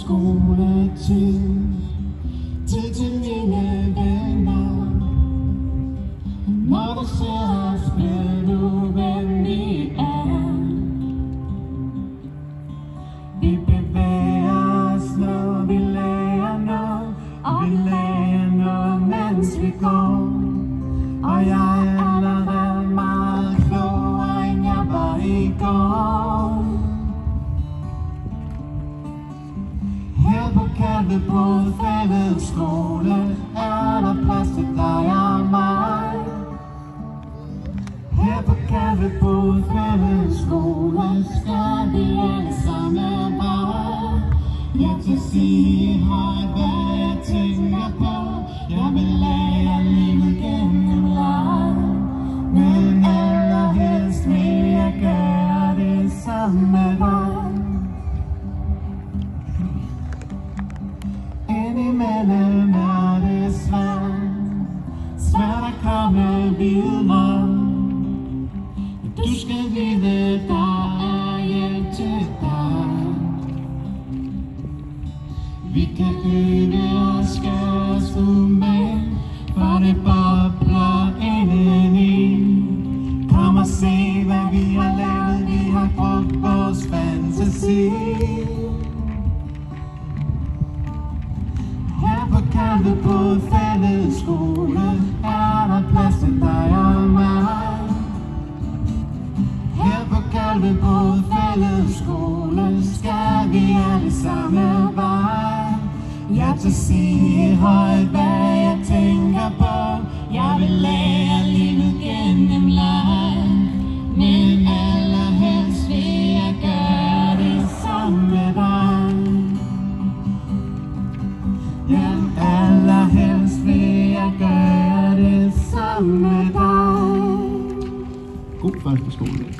skoletid Tid til mine venner. Når du ser os, ved du, hvem vi er. Vi bevæger os, når vi lærer noget. Og Vi lærer noget, mens vi går. Og jeg er allerede meget klogere, end jeg var i går. På Kalvebod Fælles Skole Er der plads til dig og mig. Her på Kalvebod Fælles Skole Skal vi alle sammen bare Jeg kan sige højt, hvad jeg tænker på Jeg vil lære livet gennem leg. Men allerhelst vil jeg gøre det samme. Komme mig Du skal vide, der er hjælp til dig. Vi kan øve os, skal os umage For det bobler indeni. Kom og se, hvad vi har lavet. Vi har brugt vores fantasi. Her på Kalvebod på Kalvebod Fælles Skole skal vi alle samme vej. Jeg til sige højt, hvad jeg tænker på. Jeg vil lære livet gennem leg. Men allerhelst vil jeg gøre det sammen med dig. Ja, allerhelst vil jeg gøre det sammen med dig. God første skoledag.